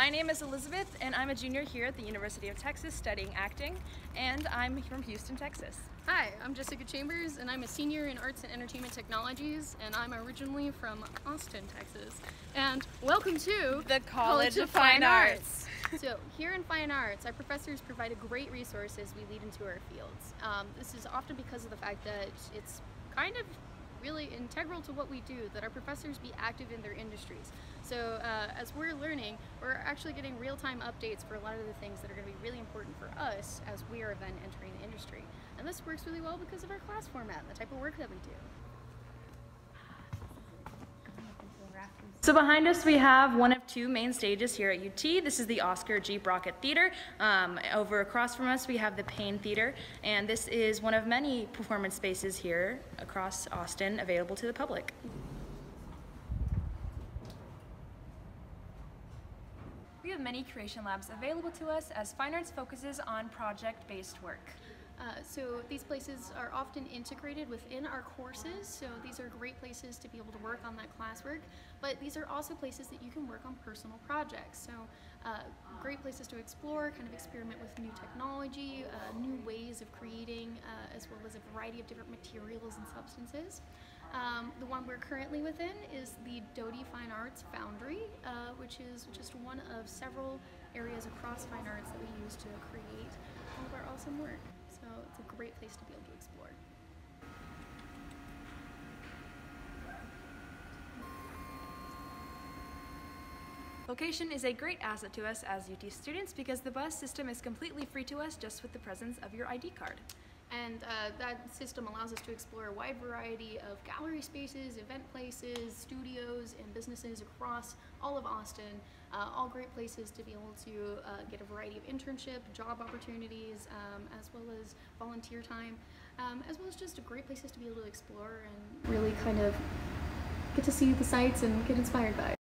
my name is Elizabeth, and I'm a junior here at the University of Texas studying acting, and I'm from Houston, Texas. Hi, I'm Jessica Chambers, and I'm a senior in Arts and Entertainment Technologies, and I'm originally from Austin, Texas. And welcome to the College, College of, of, Fine, Fine Arts. Arts. so here in Fine Arts, our professors provide a great resource as we lead into our fields. Um, this is often because of the fact that it's kind of really integral to what we do, that our professors be active in their industries. So uh, as we're learning, we're actually getting real-time updates for a lot of the things that are going to be really important for us as we are then entering the industry. And this works really well because of our class format and the type of work that we do. So behind us we have one of two main stages here at UT. This is the Oscar G. Brockett Theater. Um, over across from us we have the Payne Theater and this is one of many performance spaces here across Austin available to the public. We have many creation labs available to us as Fine Arts focuses on project-based work. Uh, so these places are often integrated within our courses, so these are great places to be able to work on that classwork, but these are also places that you can work on personal projects. So uh, great places to explore, kind of experiment with new technology, uh, new ways of creating, uh, as well as a variety of different materials and substances. Um, the one we're currently within is the Doty Fine Arts Foundry, uh, which is just one of several areas across fine arts that we use to create all of our awesome work it's a great place to be able to explore. Location is a great asset to us as UT students because the bus system is completely free to us just with the presence of your ID card. And uh, that system allows us to explore a wide variety of gallery spaces, event places, studios, and businesses across all of Austin. Uh, all great places to be able to uh, get a variety of internship, job opportunities, um, as well as volunteer time, um, as well as just great places to be able to explore and really kind of get to see the sights and get inspired by.